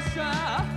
closer